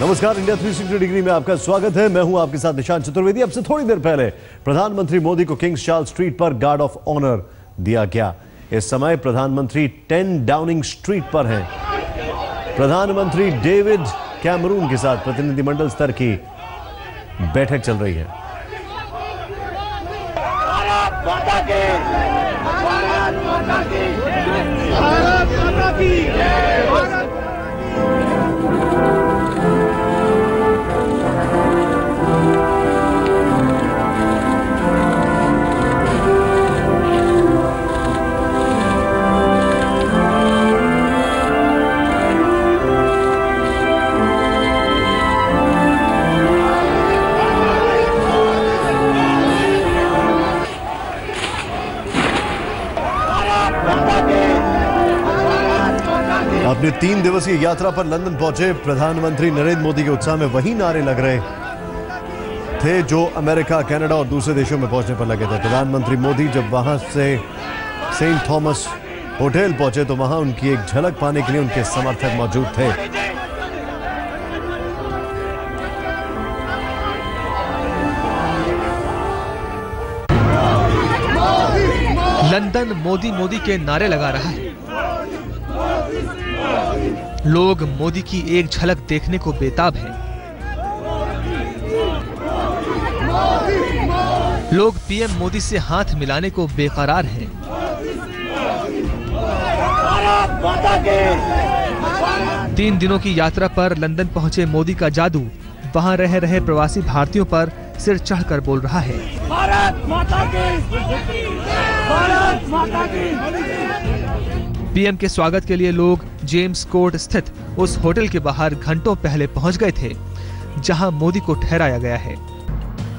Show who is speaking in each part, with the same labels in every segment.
Speaker 1: नमस्कार, India 360 degree में आपका स्वागत है। मैं हूँ आपके साथ निशान चतुर्वेदी। अब से थोड़ी देर पहले प्रधानमंत्री मोदी को किंग्स चार्ल्स स्ट्रीट पर गार्ड ऑफ़ ऑनर दिया गया। इस समय प्रधानमंत्री 10 डाउनिंग स्ट्रीट पर हैं। प्रधानमंत्री डेविड कैमरून के साथ प्रतिनिधिमंडल स्तर की बैठक चल रही है। अपनी तीन दिवसीय यात्रा पर लंदन पहुँचे प्रधानमंत्री नरेंद्र मोदी के उत्साह में वही नारे लग रहे थे जो अमेरिका, कनाडा और दूसरे देशों में पहुँचने पर लगे थे। प्रधानमंत्री मोदी जब वहाँ से सेंट थॉमस होटल पहुँचे तो वहाँ उनकी एक झलक पाने के लिए उनके समर्थक मौजूद थे।
Speaker 2: लंदन मोदी मोदी के नारे लगा रहा है। लोग मोदी की एक झलक देखने को बेताब हैं। लोग पीएम मोदी से हाथ मिलाने को बेकरार हैं। तीन दिनों की यात्रा पर लंदन पहुँचे मोदी का जादू वहाँ रह रहे प्रवासी भारतीयों पर सिर चढ़कर बोल रहा है
Speaker 3: भारत माता की भारत माता की
Speaker 2: पीएम के स्वागत के लिए लोग जेम्स कोर्ट स्थित उस होटल के बाहर घंटों पहले पहुँच गए थे, जहाँ मोदी को ठहराया गया है।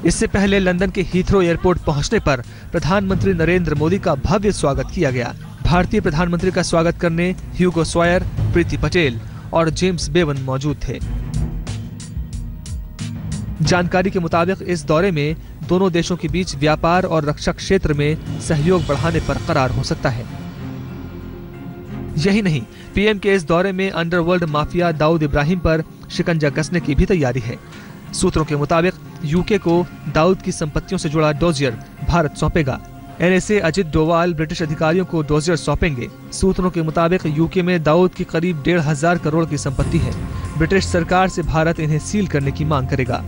Speaker 2: इससे पहले लंदन के हीथ्रो एयरपोर्ट पहुँचने पर प्रधानमंत्री नरेंद्र मोदी का भव्य स्वागत किया गया। भारतीय प्रधानमंत्री का स्वागत करने ह्यूगो स्वयर, प्रीति पटेल और जेम्स बेवन मौजूद थे। जानकारी के मुताबिक इस दौरे में दोनों देशों के बीच व्यापार और रक्षा क्षेत्र में सहयोग बढ़ाने पर करार हो सकता है। यही नहीं, पीएम के इस दौरे में अंडरवर्ल्ड माफिया दाऊद इब्राहिम पर शिकंजा कसने की भी तैयारी है। सूत्रों के मुताबिक, यूके को दाऊद की संपत्तियों से जुड़ा डोजियर भारत सौंपेगा। एनएसए अजित डोवाल ब्रिटिश अधिकारियों को डोजियर सौंपेंगे। सूत्रों के मुताबिक, यूके में दाऊद की करीब डेढ़ हज़ार करोड़ की संपत्ति है। ब्रिटिश सरकार से भारत इन्हें सील करने की मांग करेगा।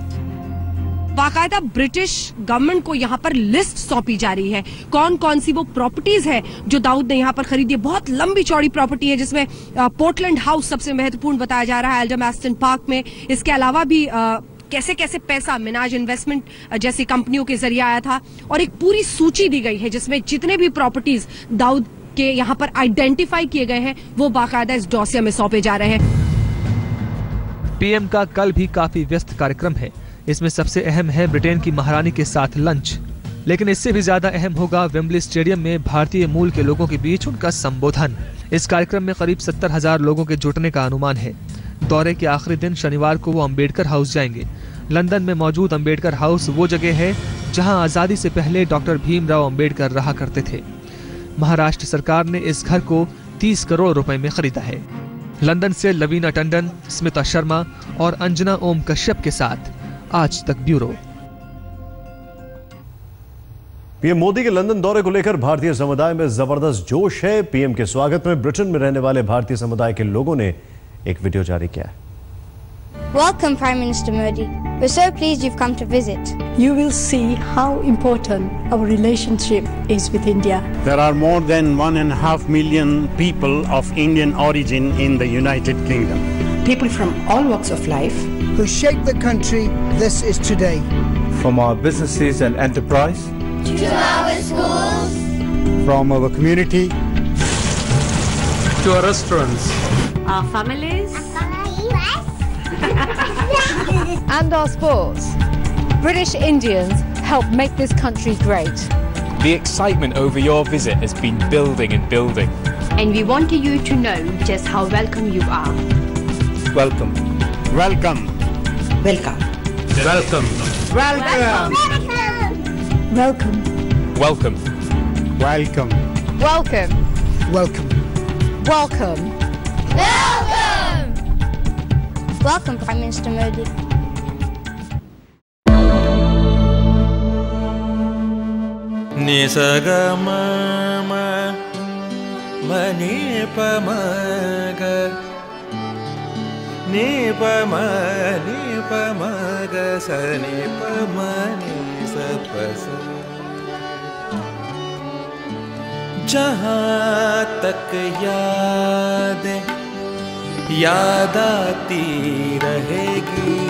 Speaker 4: बाकायदा ब्रिटिश गवर्नमेंट को यहाँ पर लिस्ट सौंपी जा रही है। कौन कौन सी वो प्रॉपर्टीज़ है जो दाऊद ने यहाँ पर खरीदी है? बहुत लंबी चौड़ी प्रॉपर्टी है जिसमें पोर्टलैंड हाउस सबसे महत्वपूर्ण बताया जा रहा है एल्डम एस्टन पार्क में। इसके अलावा भी अ, कैसे कैसे पैसा मिनाज इन्वेस्टमेंट जैसी कंपनियों के ज़रिए आया था और एक पूरी सूची दी गई है जिसमें जितने भी प्रॉपर्टीज़ दाऊद के यहाँ पर आइडेंटिफाई किए गए हैं वो बाकायदा इस डॉसिया में सौंपे जा रहे हैं।
Speaker 2: पीएम का कल भी काफ़ी व्यस्त कार्यक्रम है। इसमें सबसे अहम है ब्रिटेन की महारानी के साथ लंच। लेकिन इससे भी ज़्यादा अहम होगा वेम्बली स्टेडियम में भारतीय मूल के लोगों के बीच उनका संबोधन। इस कार्यक्रम में करीब सत्तर हज़ार लोगों के जुटने का अनुमान है। दौरे के आखिरी दिन शनिवार को वो अंबेडकर हाउस जाएँगे। लंदन में मौजूद अंबेडकर हाउस वो जगह है जहाँ आज़ादी से पहले डॉक्टर भीमराव अंबेडकर रहा करते थे। महाराष्ट्र सरकार ने इस घर को 30 करोड़ रुपए में खरीदा है। लंदन से लवीना टंडन स्मिता शर्मा और अंजना ओम कश्यप के साथ आज तक ब्यूरो।
Speaker 1: पीएम मोदी के लंदन दौरे को लेकर भारतीय समुदाय में ज़बरदस्त जोश है। पीएम के स्वागत में ब्रिटेन में रहने वाले भारतीय समुदाय के लोगों ने एक वीडियो जारी किया है।
Speaker 5: Welcome, Prime Minister Modi. We're so pleased you've come to visit.
Speaker 6: you will see how important our relationship is with India.
Speaker 7: There are more than one and a half million people of Indian origin in the United Kingdom.
Speaker 8: people from all walks of life
Speaker 9: who shape the country this is today.
Speaker 10: from our businesses and enterprise, to our schools,
Speaker 7: From our community,
Speaker 10: to our restaurants,
Speaker 11: Our families.
Speaker 12: And our sports. British Indians help make this country great.
Speaker 13: The excitement over your visit has been building and building.
Speaker 11: And we want you to know just how welcome you are.
Speaker 10: welcome.
Speaker 7: welcome.
Speaker 8: welcome
Speaker 10: Welcome.
Speaker 7: Welcome.
Speaker 6: Welcome.
Speaker 13: Welcome.
Speaker 7: Welcome.
Speaker 12: Welcome.
Speaker 9: Welcome.
Speaker 12: Welcome.
Speaker 5: Welcome, Prime Minister Modi.
Speaker 14: निसगम मनिपमग निपम निपमग स निपमनि सपस जहाँ तक याद याद आती रहेगी।